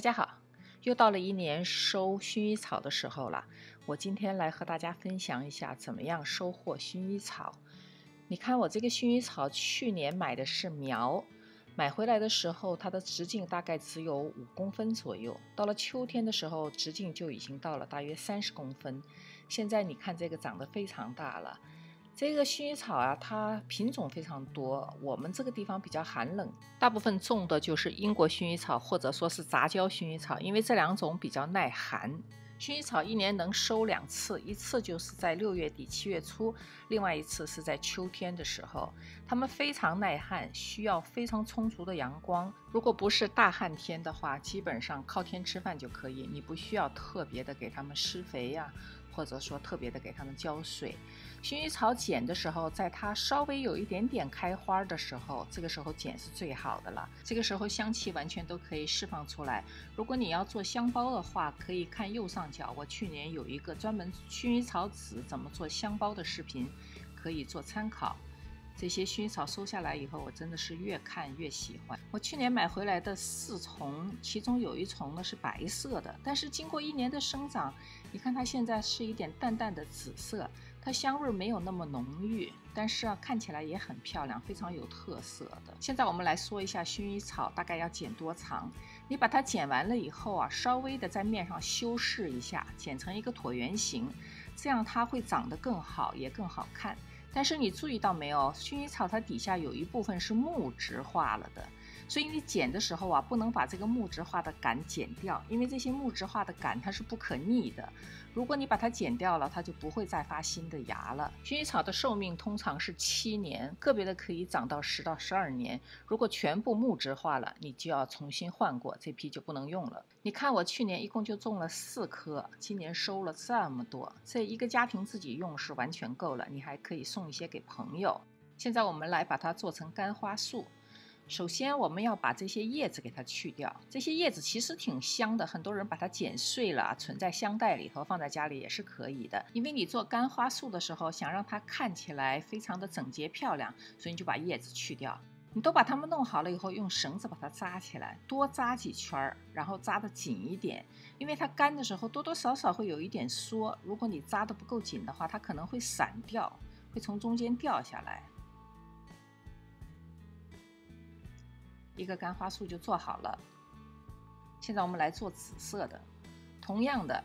大家好，又到了一年收薰衣草的时候了。我今天来和大家分享一下怎么样收获薰衣草。你看我这个薰衣草，去年买的是苗，买回来的时候它的直径大概只有五公分左右，到了秋天的时候直径就已经到了大约三十公分。现在你看这个长得非常大了。这个薰衣草啊，它品种非常多。我们这个地方比较寒冷，大部分种的就是英国薰衣草或者说是杂交薰衣草，因为这两种比较耐寒。薰衣草一年能收两次，一次就是在六月底七月初，另外一次是在秋天的时候。它们非常耐旱，需要非常充足的阳光。如果不是大旱天的话，基本上靠天吃饭就可以，你不需要特别的给它们施肥呀。或者说特别的给它们浇水，薰衣草剪的时候，在它稍微有一点点开花的时候，这个时候剪是最好的了。这个时候香气完全都可以释放出来。如果你要做香包的话，可以看右上角，我去年有一个专门薰衣草籽怎么做香包的视频，可以做参考。这些薰衣草收下来以后，我真的是越看越喜欢。我去年买回来的四丛，其中有一丛呢是白色的，但是经过一年的生长，你看它现在是一点淡淡的紫色，它香味没有那么浓郁，但是啊看起来也很漂亮，非常有特色的。现在我们来说一下薰衣草大概要剪多长。你把它剪完了以后啊，稍微的在面上修饰一下，剪成一个椭圆形，这样它会长得更好，也更好看。但是你注意到没有，薰衣草它底下有一部分是木质化了的，所以你剪的时候啊，不能把这个木质化的杆剪掉，因为这些木质化的杆它是不可逆的。如果你把它剪掉了，它就不会再发新的芽了。薰衣草的寿命通常是七年，个别的可以长到十到十二年。如果全部木质化了，你就要重新换过，这批就不能用了。你看我去年一共就种了四棵，今年收了这么多，这一个家庭自己用是完全够了，你还可以送一些给朋友。现在我们来把它做成干花素。首先，我们要把这些叶子给它去掉。这些叶子其实挺香的，很多人把它剪碎了，存在香袋里头，放在家里也是可以的。因为你做干花束的时候，想让它看起来非常的整洁漂亮，所以你就把叶子去掉。你都把它们弄好了以后，用绳子把它扎起来，多扎几圈儿，然后扎得紧一点，因为它干的时候多多少少会有一点缩。如果你扎得不够紧的话，它可能会散掉，会从中间掉下来。一个干花素就做好了。现在我们来做紫色的，同样的，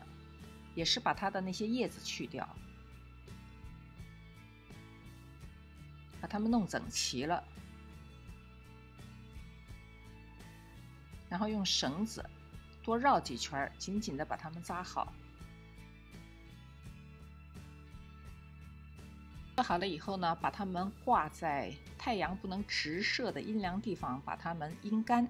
也是把它的那些叶子去掉，把它们弄整齐了，然后用绳子多绕几圈，紧紧的把它们扎好。做好了以后呢，把它们挂在太阳不能直射的阴凉地方，把它们阴干。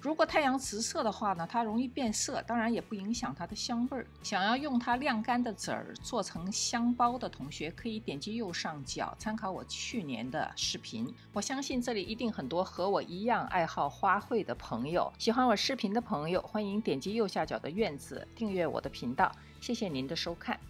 如果太阳直射的话呢，它容易变色，当然也不影响它的香味儿。想要用它晾干的籽儿做成香包的同学，可以点击右上角参考我去年的视频。我相信这里一定很多和我一样爱好花卉的朋友，喜欢我视频的朋友，欢迎点击右下角的院子订阅我的频道。谢谢您的收看。